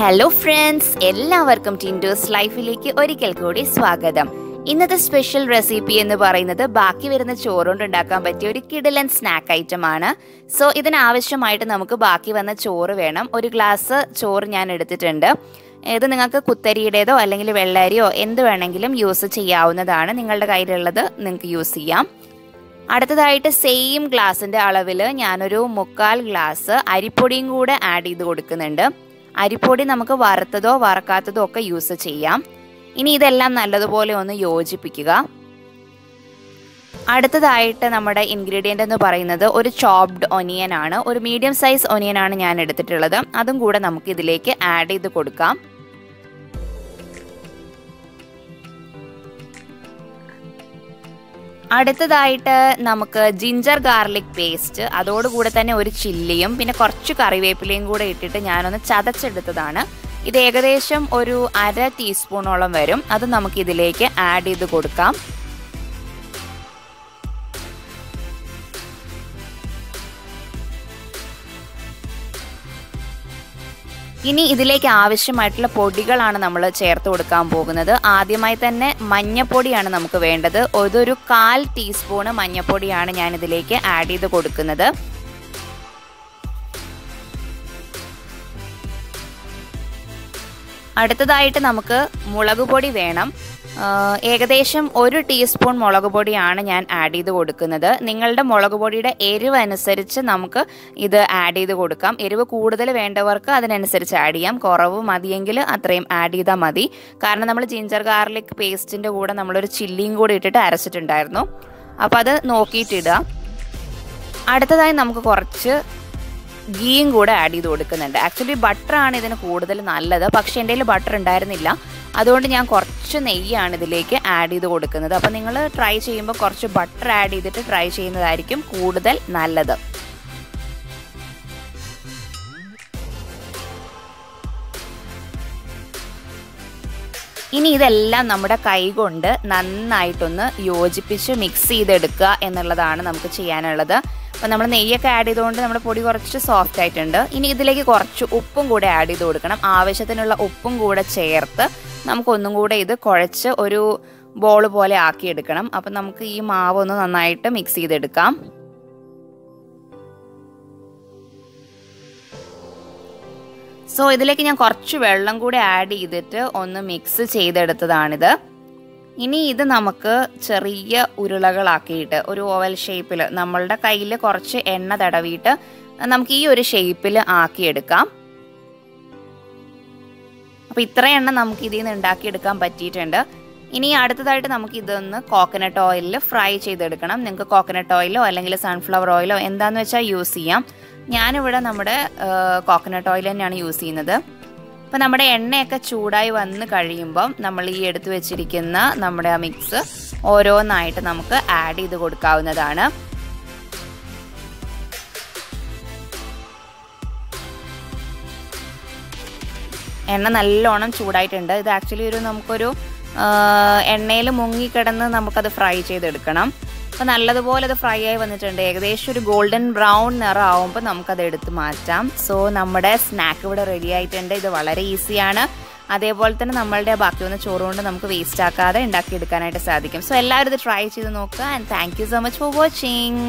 Hello friends എല്ലാവർക്കും ടിൻഡോസ് ലൈഫിലേക്ക് ഒരിക്കൽ കൂടി സ്വാഗതം. ഇന്നത്തെ സ്പെഷ്യൽ റെസിപ്പി എന്ന് പറയുന്നത് ബാക്കി വരുന്ന ചോറുകൊണ്ട് ഉണ്ടാക്കാൻ പറ്റിയ ഒരു കിടലൻ സ്നാക്ക് ഐറ്റം ആണ്. സോ ഇതിനാവശ്യമായിട്ട് നമുക്ക് ബാക്കി വന്ന ചോറ് വേണം. ഒരു ഗ്ലാസ് ചോറ് ഞാൻ എടുത്തിട്ടുണ്ട്. ഇത് നിങ്ങൾക്ക് കുത്തരിയുടേതോ അല്ലെങ്കിൽ വെള്ളരിയോ എന്ത് വേണമെങ്കിലും യൂസ് ചെയ്യാവുന്നതാണ് നിങ്ങളുടെ കയ്യിലുള്ളത്. നിങ്ങൾക്ക് യൂസ് ചെയ്യാം. അടുത്തതായിട്ട് സെയിം ഗ്ലാസിന്റെ അളവിൽ ഞാനൊരു മുക്കാൽ ഗ്ലാസ് അരിപ്പൊടിയും കൂടെ ആഡ് ചെയ്ത് കൊടുക്കുന്നുണ്ട്. അരിപ്പൊടി നമുക്ക് വറുത്തതോ വറക്കാത്തതോ ഒക്കെ യൂസ് ചെയ്യാം. ഇനി ഇതെല്ലാം നല്ലതുപോലെ ഒന്ന് യോജിപ്പിക്കുക. അടുത്തതായിട്ട് നമ്മുടെ ഇൻഗ്രീഡിയന്റ് എന്ന് പറയുന്നത് ഒരു ചോപ്ഡ് ഒനിയൻ ആണ്. ഒരു മീഡിയം സൈസ് ഒനിയൻ ആണ് ഞാൻ എടുത്തിട്ടുള്ളത്. അതും കൂടെ നമുക്ക് ഇതിലേക്ക് ആഡ് ചെയ്ത് കൊടുക്കാം. അടുത്തതായിട്ട് നമുക്ക് ജിഞ്ചർ ഗാർലിക് പേസ്റ്റ് അതോടുകൂടെ തന്നെ ഒരു ചില്ലിയും പിന്നെ കുറച്ച് കറിവേപ്പിലയും കൂടെ ഇട്ടിട്ട് ഞാനൊന്ന് ചതച്ചെടുത്തതാണ്. ഇത് ഏകദേശം ഒരു അര ടീസ്പൂണോളം വരും. അത് നമുക്ക് ഇതിലേക്ക് ആഡ് ചെയ്ത് കൊടുക്കാം. ഇനി ഇതിലേക്ക് ആവശ്യമായിട്ടുള്ള പൊടികളാണ് നമ്മൾ ചേർത്ത് കൊടുക്കാൻ പോകുന്നത്. ആദ്യമായി തന്നെ മഞ്ഞപ്പൊടിയാണ് നമുക്ക് വേണ്ടത്. അതൊരു കാൽ ടീസ്പൂണ് മഞ്ഞപ്പൊടിയാണ് ഞാൻ ഇതിലേക്ക് ആഡ് ചെയ്ത് കൊടുക്കുന്നത്. അടുത്തതായിട്ട് നമുക്ക് മുളക് പൊടി വേണം. ഏകദേശം ഒരു ടീസ്പൂൺ മുളക് പൊടിയാണ് ഞാൻ ആഡ് ചെയ്ത് കൊടുക്കുന്നത്. നിങ്ങളുടെ മുളക് പൊടിയുടെ എരിവ് അനുസരിച്ച് നമുക്ക് ഇത് ആഡ് ചെയ്ത് കൊടുക്കാം. എരിവ് കൂടുതൽ വേണ്ടവർക്ക് അതിനനുസരിച്ച് ആഡ് ചെയ്യാം. കുറവ് മതിയെങ്കിൽ അത്രയും ആഡ് ചെയ്താൽ മതി. കാരണം നമ്മൾ ജിഞ്ചർ ഗാർലിക് പേസ്റ്റിന്റെ കൂടെ നമ്മളൊരു ചില്ലിയും കൂടി ഇട്ടിട്ട് അരച്ചിട്ടുണ്ടായിരുന്നു. അപ്പോൾ അത് നോക്കിയിട്ടിടുക. അടുത്തതായി നമുക്ക് കുറച്ച് ഗീയും കൂടെ ആഡ് ചെയ്ത് കൊടുക്കുന്നുണ്ട്. ആക്ച്വലി ബട്ടറാണ് ഇതിന് കൂടുതൽ നല്ലത്. പക്ഷേ എന്റെ ബട്ടർ ഉണ്ടായിരുന്നില്ല. അതുകൊണ്ട് ഞാൻ കുറച്ച് നെയ്യാണ് ഇതിലേക്ക് ആഡ് ചെയ്ത് കൊടുക്കുന്നത്. അപ്പോൾ നിങ്ങൾ ട്രൈ ചെയ്യുമ്പോൾ കുറച്ച് ബട്ടർ ആഡ് ചെയ്തിട്ട് ട്രൈ ചെയ്യുന്നതായിരിക്കും കൂടുതൽ നല്ലത്. ഇനി ഇതെല്ലാം നമ്മുടെ കൈകൊണ്ട് നന്നായിട്ടൊന്ന് യോജിപ്പിച്ച് മിക്സ് ചെയ്തെടുക്കുക എന്നുള്ളതാണ് നമുക്ക് ചെയ്യാനുള്ളത്. അപ്പോൾ നമ്മൾ നെയ്യൊക്കെ ആഡ് ചെയ്തുകൊണ്ട് നമ്മുടെ പൊടി കുറച്ച് സോഫ്റ്റ് ആയിട്ടുണ്ട്. ഇനി ഇതിലേക്ക് കുറച്ച് ഉപ്പും കൂടെ ആഡ് ചെയ്ത് കൊടുക്കണം. ആവശ്യത്തിനുള്ള ഉപ്പും കൂടെ ചേർത്ത് നമുക്കൊന്നും കൂടെ ഇത് കുഴച്ച് ഒരു ബോൾ പോലെ ആക്കിയെടുക്കണം. അപ്പം നമുക്ക് ഈ മാവ് ഒന്ന് നന്നായിട്ട് മിക്സ് ചെയ്തെടുക്കാം. സോ ഇതിലേക്ക് ഞാൻ കുറച്ച് വെള്ളം കൂടി ആഡ് ചെയ്തിട്ട് ഒന്ന് മിക്സ് ചെയ്തെടുത്തതാണിത്. ഇനി ഇത് നമുക്ക് ചെറിയ ഉരുളകളാക്കിയിട്ട് ഒരു ഓവൽ ഷേപ്പിൽ നമ്മളുടെ കയ്യിൽ കുറച്ച് എണ്ണ തടവിയിട്ട് നമുക്ക് ഈ ഒരു ഷേപ്പിൽ ആക്കിയെടുക്കാം. അപ്പോൾ ഇത്ര എണ്ണം നമുക്ക് ഇതിൽ നിന്ന് ഉണ്ടാക്കിയെടുക്കാൻ പറ്റിയിട്ടുണ്ട്. ഇനി അടുത്തതായിട്ട് നമുക്ക് ഇതൊന്ന് കോക്കനട്ട് ഓയിലിൽ ഫ്രൈ ചെയ്തെടുക്കണം. നിങ്ങൾക്ക് കോക്കനട്ട് ഓയിലോ അല്ലെങ്കിൽ സൺഫ്ലവർ ഓയിലോ എന്താന്ന് വെച്ചാൽ യൂസ് ചെയ്യാം. ഞാനിവിടെ നമ്മുടെ കോക്കനട്ട് ഓയിൽ തന്നെയാണ് യൂസ് ചെയ്യുന്നത്. അപ്പോൾ നമ്മുടെ എണ്ണയൊക്കെ ചൂടായി വന്ന് കഴിയുമ്പം നമ്മൾ ഈ എടുത്തു വെച്ചിരിക്കുന്ന നമ്മുടെ ആ മിക്സ് ഓരോന്നായിട്ട് നമുക്ക് ആഡ് ചെയ്ത് കൊടുക്കാവുന്നതാണ്. എണ്ണ നല്ലോണം ചൂടായിട്ടുണ്ട്. ഇത് ആക്ച്വലി ഒരു നമുക്കൊരു എണ്ണയിൽ മുങ്ങിക്കിടന്ന് നമുക്കത് ഫ്രൈ ചെയ്തെടുക്കണം. അപ്പോൾ നല്ലതുപോലെ അത് ഫ്രൈ ആയി വന്നിട്ടുണ്ട്. ഏകദേശം ഒരു ഗോൾഡൻ ബ്രൗൺ നിറം ആവുമ്പോൾ നമുക്കത് എടുത്ത് മാറ്റാം. സോ നമ്മുടെ സ്നാക്ക് ഇവിടെ റെഡി ആയിട്ടുണ്ട്. ഇത് വളരെ ഈസിയാണ് അതേപോലെ തന്നെ നമ്മളുടെ ബാക്കി വന്ന ചോറ് കൊണ്ട് നമുക്ക് വേസ്റ്റ് ആക്കാതെ ഉണ്ടാക്കിയെടുക്കാനായിട്ട് സാധിക്കും. സോ എല്ലാവരും ഇത് ട്രൈ ചെയ്ത് നോക്കുക. And thank you so much for watching